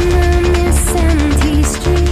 in the empty street.